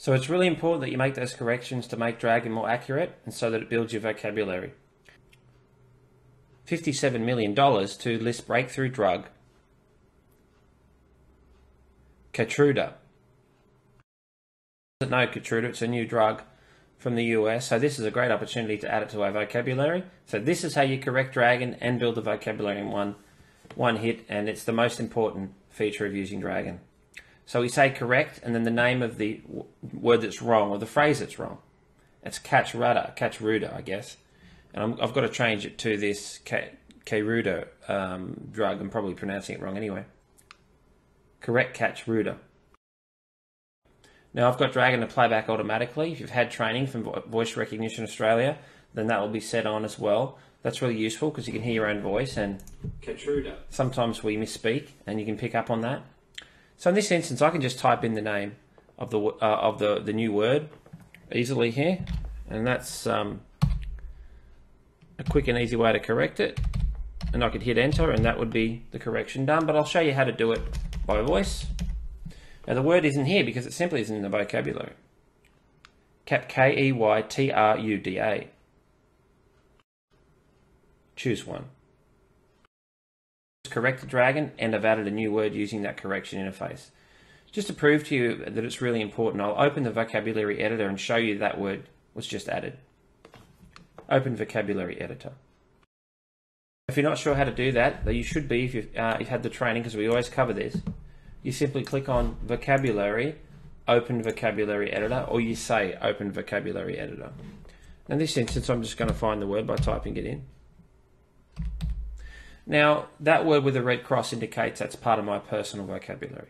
So it's really important that you make those corrections to make Dragon more accurate and so that it builds your vocabulary. $57 million to list breakthrough drug Keytruda. know Keytruda, it's a new drug from the US. So this is a great opportunity to add it to our vocabulary. So this is how you correct Dragon and build the vocabulary in one, one hit, and it's the most important feature of using Dragon. So we say correct, and then the name of the word that's wrong, or the phrase that's wrong. It's catch rudder, catch ruder, I guess. And i have got to change it to this Keytruda um, drug. I'm probably pronouncing it wrong anyway. Correct catch ruder. Now I've got Dragon to play back automatically. If you've had training from Voice Recognition Australia, then that will be set on as well. That's really useful because you can hear your own voice and Keytruda. Sometimes we misspeak and you can pick up on that. So in this instance, I can just type in the name of the uh, of the the new word easily here, and that's um, a quick and easy way to correct it. And I could hit enter, and that would be the correction done. But I'll show you how to do it by voice. Now the word isn't here because it simply isn't in the vocabulary. Cap K E Y T R U D A. Choose one. Correct the dragon and I've added a new word using that correction interface. Just to prove to you that it's really important, I'll open the vocabulary editor and show you that word was just added. Open vocabulary editor. If you're not sure how to do that, though you should be if you've, uh, you've had the training because we always cover this, you simply click on vocabulary, open vocabulary editor, or you say open vocabulary editor. In this instance, I'm just going to find the word by typing it in. Now, that word with a red cross indicates that's part of my personal vocabulary.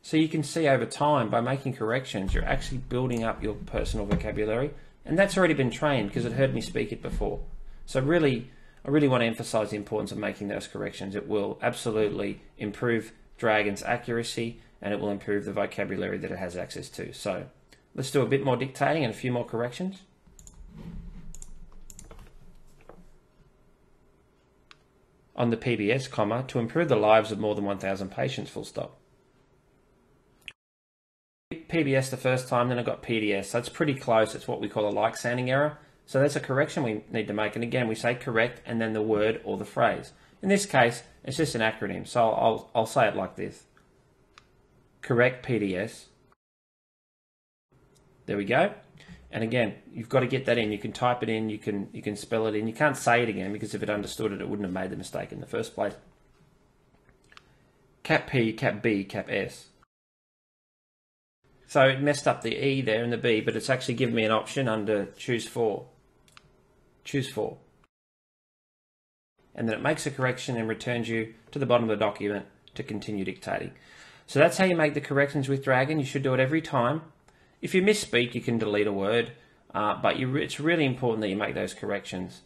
So you can see over time, by making corrections, you're actually building up your personal vocabulary, and that's already been trained because it heard me speak it before. So really, I really want to emphasize the importance of making those corrections. It will absolutely improve Dragon's accuracy, and it will improve the vocabulary that it has access to. So let's do a bit more dictating and a few more corrections. On the PBS, comma, to improve the lives of more than 1,000 patients, full stop. PBS the first time, then I got PDS. So it's pretty close. It's what we call a like sounding error. So that's a correction we need to make. And again, we say correct and then the word or the phrase. In this case, it's just an acronym. So I'll, I'll say it like this. Correct PDS. There we go. And again, you've got to get that in. You can type it in, you can you can spell it in. You can't say it again because if it understood it, it wouldn't have made the mistake in the first place. Cap P, cap B, cap S. So it messed up the E there and the B, but it's actually given me an option under choose four. Choose four. And then it makes a correction and returns you to the bottom of the document to continue dictating. So that's how you make the corrections with Dragon. You should do it every time. If you misspeak, you can delete a word, uh, but you, it's really important that you make those corrections.